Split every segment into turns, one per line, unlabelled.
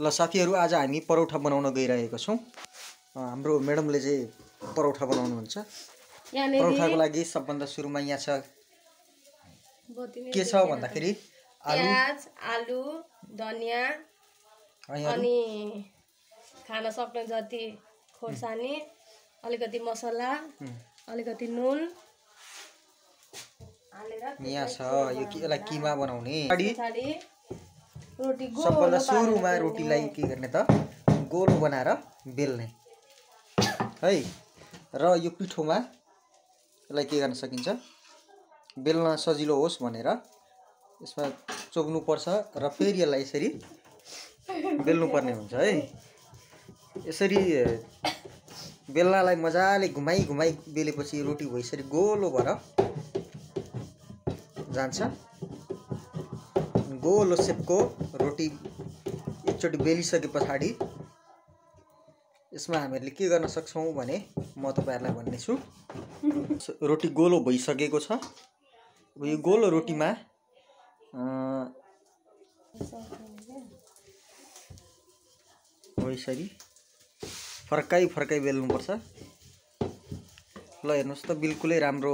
ल साथीहरू आज हामी परौठा बनाउन गइरहेको छौँ। हाम्रो म्याडमले चाहिँ परौठा बनाउनुहुन्छ। परौठाको लागि सबभन्दा सुरुमा यहाँ छ। के छ भन्दाखेरि? आलु।
प्याज आलु धनियाँ
अनि
खान सक्ने जति खोर्सानी अलिकति मसला। अलिकति नुन।
यहाँ छ। यो यसलाई किमा बनाउने?
रोटी
सबभन्दा सुरुमा रोटीलाई के गर्ने त? गोलो बनाएर बेल्ने। है? र यो पिठोमा यसलाई के गर्न सकिन्छ? बेल्न सजिलो होस् भनेर यसमा चोक्नुपर्छ र फेरि यसलाई यसरी बेल्नुपर्ने हुन्छ है? यसरी बेल्नालाई मजाले घुमाइ घुमाइ बेलेपछि रोटी हो यसरी गोलो भएर जान्छ। गोलो सेपको रोटी एकचोटि बेलिसके पछाडि। यसमा हामीहरूले के गर्न सक्छौँ भने म तपाईँहरूलाई भन्नेछु। रोटी गोलो भइसकेको छ। अब यो गोलो रोटीमा हो यसरी फर्काइ फर्काइ बेल्नुपर्छ। ल हेर्नुहोस् त बिल्कुलै राम्रो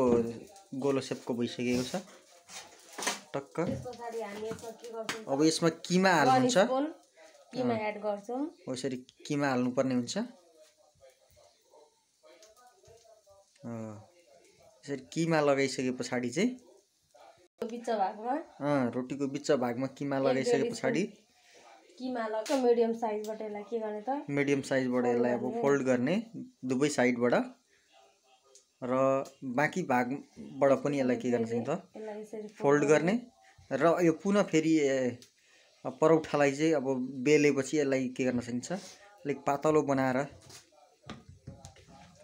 गोलो सेपको भइसकेको छ। टक्क। अब यसमा किमा हाल्नुहुन्छ?
किमा एड गर्छौँ।
यसरी किमा हाल्नुपर्ने हुन्छ। यसरी किमा लगाइसके पछाडि चाहिँ
बिच भागमा।
रोटीको बिच्चा भागमा किमा लगाइसके पछाडि
किमा लगाएको मिडियम साइजबाट यसलाई के गर्ने त?
मिडियम साइजबाट यसलाई अब फोल्ड गर्ने दुवै साइडबाट। र बाँकी भागबाट पनि यसलाई के गर्न सकिन्छ? फोल्ड गर्ने। र यो पुनः फेरि परौठालाई चाहिँ अब बेलेपछि यसलाई के गर्न सकिन्छ? अलिक पातलो बनाएर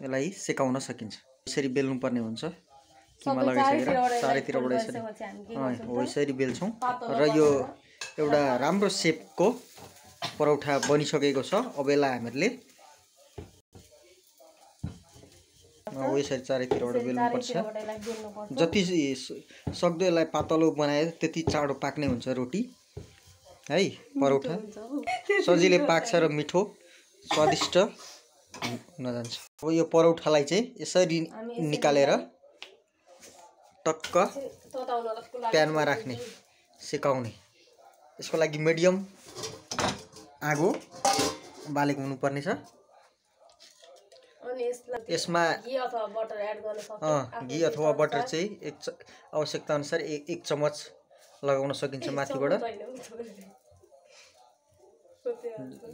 यसलाई सेकाउन सकिन्छ। यसरी बेल्नुपर्ने हुन्छ। किमा लगाइसकेर
चारैतिरबाट
यसरी हो यसरी बेल्छौँ। र यो एउटा राम्रो सेपको परौठा बनिसकेको छ। अब यसलाई हामीहरूले हो यसरी चारैतिरबाट बेल्नुपर्छ। जति सक्दो यसलाई पातलो बनायो त्यति चाँडो पाक्ने हुन्छ रोटी है परौठा। सजिलै पाक्छ र मिठो स्वादिष्ट। हुन जान्छ अब यो परौठालाई चाहिँ यसरी निकालेर टक्क प्यानमा राख्ने सेकाउने। यसको लागि मिडियम आगो बालेको हुनुपर्ने छ
अनि यसलाई
यसमा
घी अथवा बटर।
चाहिँ एक आवश्यकता अनुसार एक एक चम्मच लगाउन सकिन्छ माथिबाट।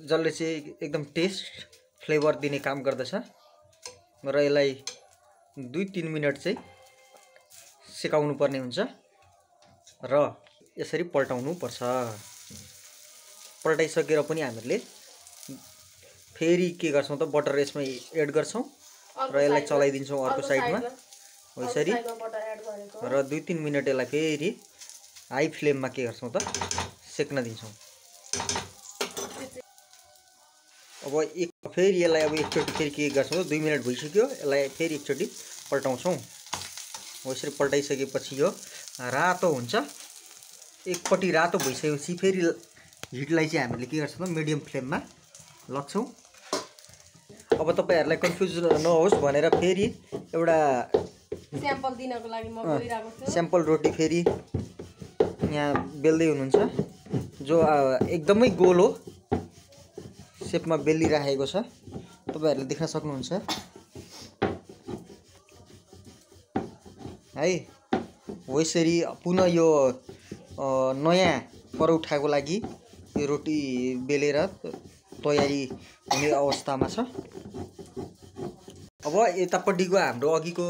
जसले चाहिँ एकदम टेस्ट फ्लेभर दिने काम गर्दछ। र यसलाई दुई तिन मिनट चाहिँ सेकाउनु पर्ने हुन्छ। र यसरी पल्टाउनु पर्छ पल्टाइसकेर पनि हामीहरूले फेरि के गर्छौँ त बटर यसमा एड गर्छौँ र यसलाई चलाइदिन्छौँ अर्को साइडमा हो यसरी। र दुई तिन मिनट यसलाई फेरि हाई फ्लेममा के गर्छौँ त? सेक्न दिन्छौँ। अब एक फेरि यसलाई अब एकचोटि फेरि के गर्छौँ दुई मिनट भइसक्यो। यसलाई फेरि एकचोटि पल्टाउँछौँ। हो यसरी पल्टाइसकेपछि यो रातो हुन्छ। एकपट्टि रातो भइसकेपछि फेरि हिटलाई चाहिँ हामीले के गर्छौँ त? मिडियम फ्लेममा लग्छौँ। अब तपाईँहरूलाई कन्फ्युज नहोस् भनेर फेरि एउटा
स्याम्पल दिनको लागि म गरिरहेको छु।
स्याम्पल रोटी फेरि यहाँ बेल्दै हुनुहुन्छ। जो एकदमै गोलो सेपमा बेलिराखेको छ। तपाईँहरूले देख्न सक्नुहुन्छ। है हो यसरी पुनः यो नयाँ परौठाको लागि यो रोटी बेलेर तयारी हुने अवस्थामा छ। अब यतापट्टिको हाम्रो अघिको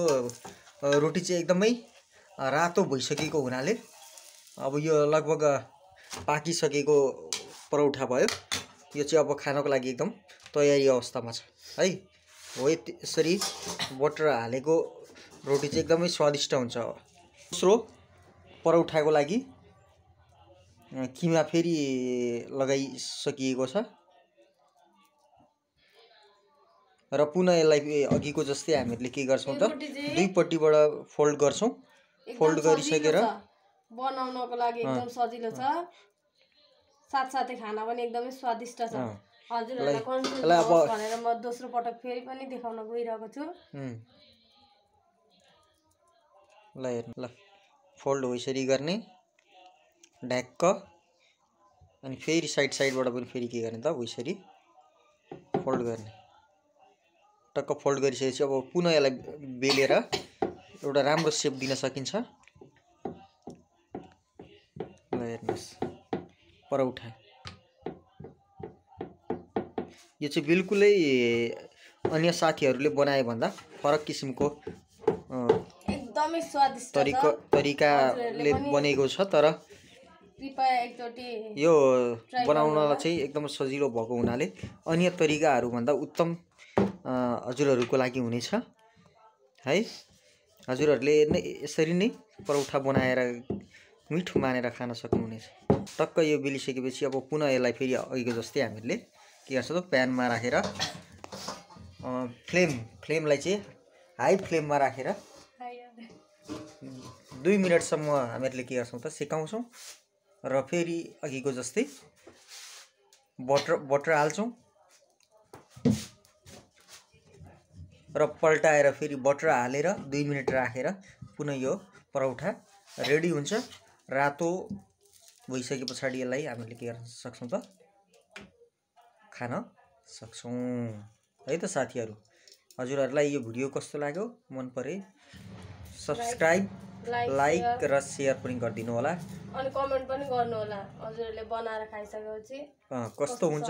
रोटी चाहिँ एकदमै रातो भइसकेको हुनाले अब यो लगभग पाकिसकेको परौठा भयो। यो चाहिँ अब खानको लागि एकदम तयारी अवस्थामा छ। है हो यसरी बटर हालेको रोटी चाहिँ एकदमै स्वादिष्ट हुन्छ दोस्रो परौठाको लागि किमा फेरि लगाइसकिएको छ। र पुनः यसलाई अघिको जस्तै हामीहरूले के गर्छौँ त दुईपट्टिबाट फोल्ड गर्छौँ। फोल्ड गरिसकेर।
बनाउनको लागि एकदम सजिलो छ। साथसाथै खाना पनि एकदमै स्वादिष्ट छ। हजुरहरूलाई भनेर म दोस्रो पटक फेरि पनि देखाउन गइरहेको छु।
ल हेर्नु ल। फोल्ड हो यसरी गर्ने। ढ्याक्क। अनि फेरि साइड साइडबाट पनि फेरि के गर्ने त? हो यसरी फोल्ड गर्ने। टक्क फोल्ड गरिसकेपछि अब पुनः यसलाई बेलेर एउटा राम्रो सेप दिन सकिन्छ। ल हेर्नुहोस्। परौठा यो चाहिँ बिल्कुलै अन्य साथीहरूले बनाए भन्दा फरक किसिमको
एकदमै स्वादिष्ट
तरिका तरिकाले बनेको छ तर यो बनाउनलाई। चाहिँ एकदम सजिलो भएको हुनाले अन्य तरिकाहरूभन्दा उत्तम हजुरहरूको लागि हुनेछ। है? हजुरहरूले नै यसरी नै परौठा बनाएर मिठो मानेर खान सक्नुहुनेछ। टक्क यो बेलिसकेपछि अब पुनः यसलाई फेरि अघिको जस्तै हामीहरूले के गर्छ त प्यानमा राखेर फ्लेम फ्लेमलाई चाहिँ हाई फ्लेममा राखेर दुई मिनटसम्म हामीहरूले के गर्छौँ त सेकाउँछौँ र फेरि अघिको जस्तै बटर बटर हाल्छौँ। र पल्टाएर फेरि बटर हालेर दुई मिनट राखेर पुनः यो परौठा रेडी हुन्छ। रातो भइसके पछाडि यसलाई हामीले के गर्न सक्छौँ त? खान सक्छौँ। है त साथीहरू हजुरहरूलाई यो भिडियो कस्तो लाग्यो? मन परे सब्सक्राइब
लाइक
र सेयर पनि गरिदिनु होला।
अनि कमेन्ट पनि गर्नु होला हजुरहरूले बनाएर खाइसकेपछि
कस्तो हुन्छ।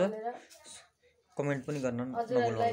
कमेन्ट पनि गर्न नभुल्नु होला